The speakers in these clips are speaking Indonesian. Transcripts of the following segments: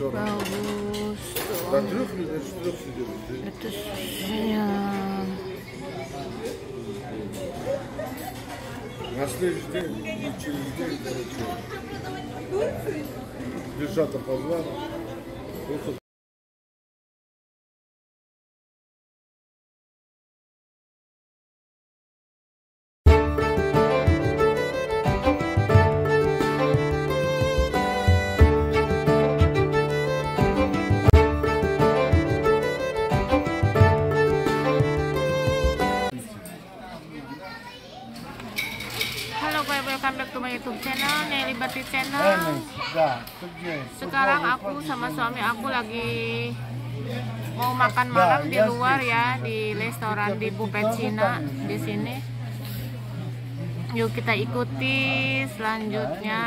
Все равно. Того, что... До трех или до четырех сидели? Это сериал. На следующий день или через день, короче, Лежат по просто welcome back to my youtube channel Nelly Liberty channel Да, тут где? sekarang aku sama suami aku lagi mau makan malam di luar ya di restoran di Pupet Cina di sini yuk kita ikuti selanjutnya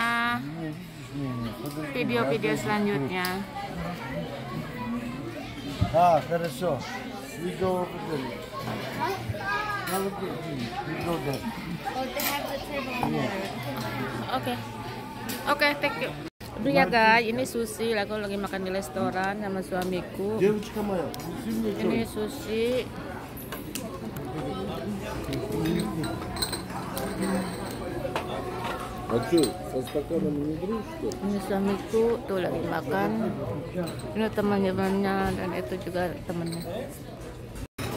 video-video selanjutnya А, хорошо. We go over there. Now look at me. We go there. Oke. Oke, thank you. Aduh ya guys, ini sushi. Aku lagi makan di restoran sama suamiku. Девочка моя, неси мне Ini чай. sushi. А что, со стаканами не дружишь, что ли? Ini suamiku tuh lagi makan. Ini teman-temannya dan itu juga temannya.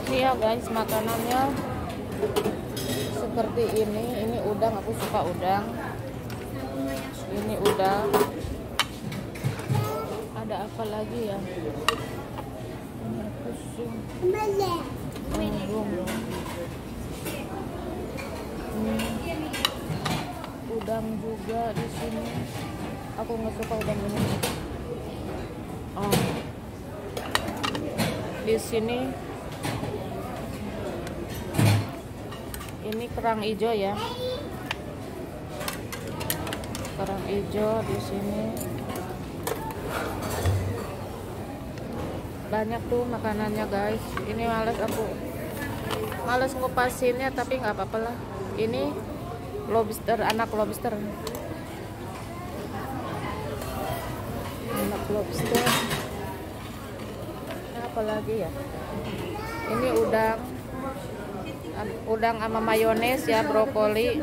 Ini ya guys, makanannya seperti ini. Ini udang, aku suka udang. Ini udang. Ada apa lagi ya? Ini aku. Hmm. Udang juga di sini. Aku nggak suka udang ini. Oh. Di sini ini kerang hijau ya. Kerang hijau di sini. Banyak tuh makanannya guys. Ini males aku. Males ngupasinnya tapi nggak apa-apa lah. Ini lobster, anak lobster. Anak lobster. Ini apa lagi ya? Ini udang. An- Udang sama mayones ya, brokoli.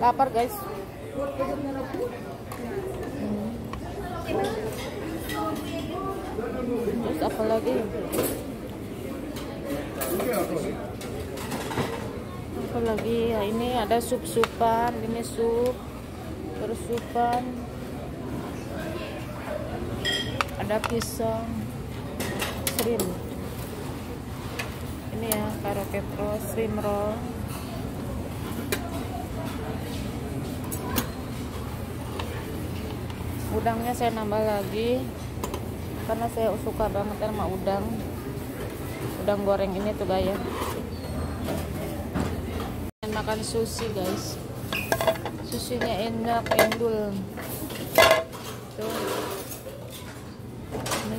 Lapar guys. Terus apa lagi? Apa lagi ya? Ini ada sup-supan, ini sup, terus supan, ada pisang, shrimp. Ini ya karoket roll, shrimp roll. Udangnya saya nambah lagi karena saya suka banget sama udang. Udang goreng ini tuh Dan makan sushi guys. Susinya enak endul. Tuh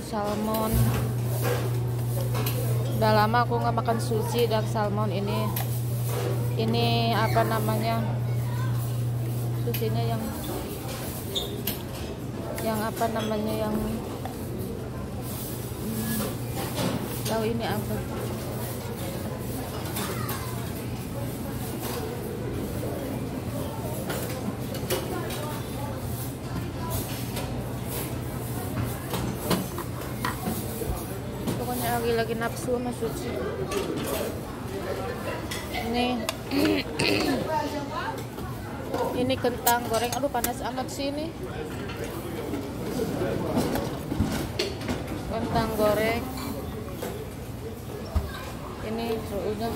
salmon. Udah lama aku nggak makan sushi dan salmon ini. Ini apa namanya? Susinya yang yang apa namanya yang tahu ini apa pokoknya lagi lagi nafsu sama suci ini ini kentang goreng. Aduh panas amat sih ini. Kentang goreng. Ini suhunya.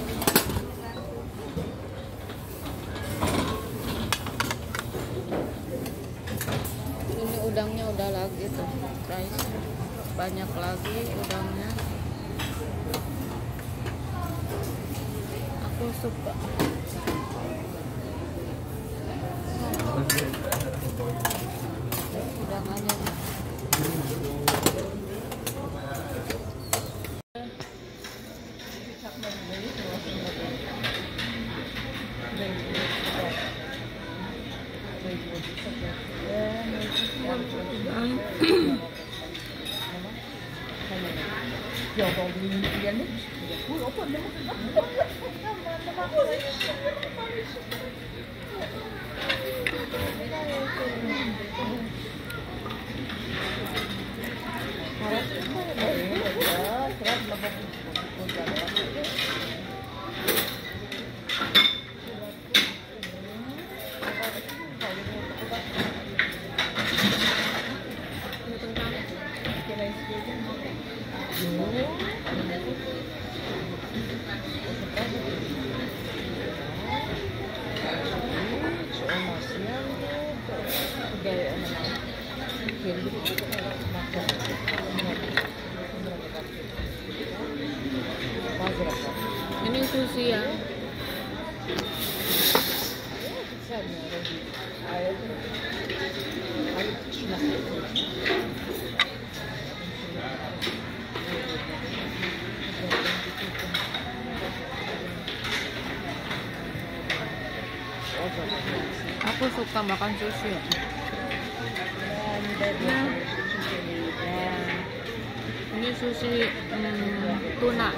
Ini udangnya udah lagi tuh guys. Banyak lagi udangnya aku suka Il y a encore des minutes qui gagnent. Oh, oh, oh, oh, oh, Aku suka makan sushi. ya. Ini sushi hmm, tuna.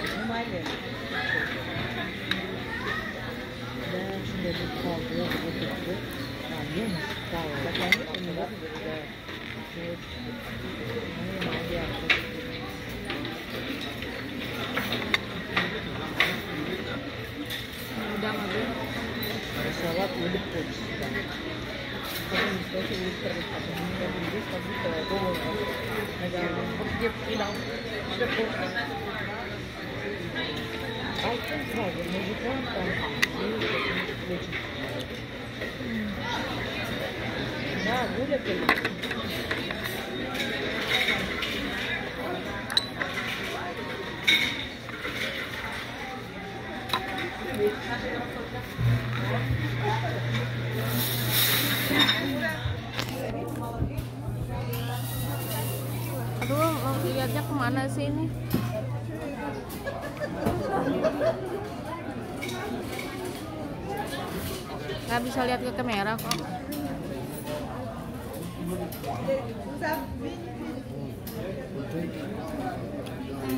Ini Udang aja. Aduh, lihatnya ke mana sih ini? Gak bisa lihat ke kamera kok.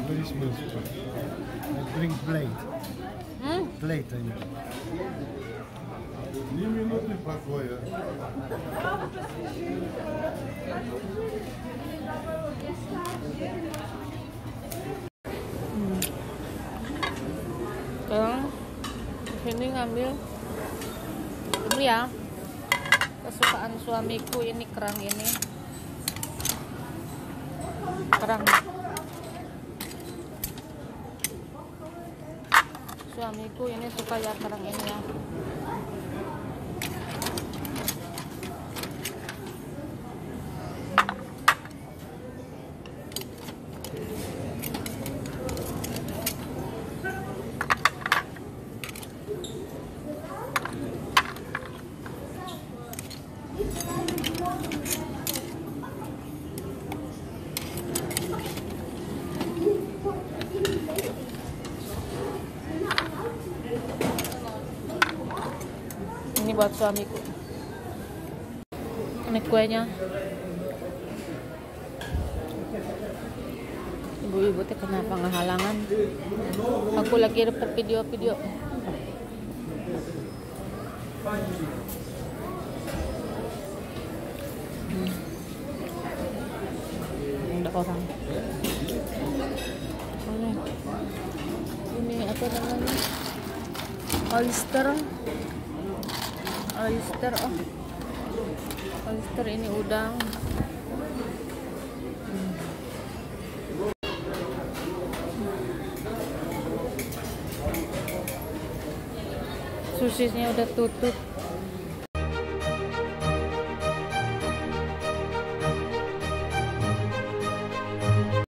Very smooth. Bring plate. Hmm, Plate, I mean. Ни минуты покоя. sekarang sini ngambil ya. Kesukaan suamiku ini kerang ini. Kerang. Suamiku ini suka ya kerang ini ya ini buat suamiku. Ini kuenya. Ibu-ibu teh kenapa ngehalangan? Aku lagi repot video-video. Hmm. ada orang. Ini apa namanya? Oyster oyster oh. Oyster ini udang. Susisnya udah tutup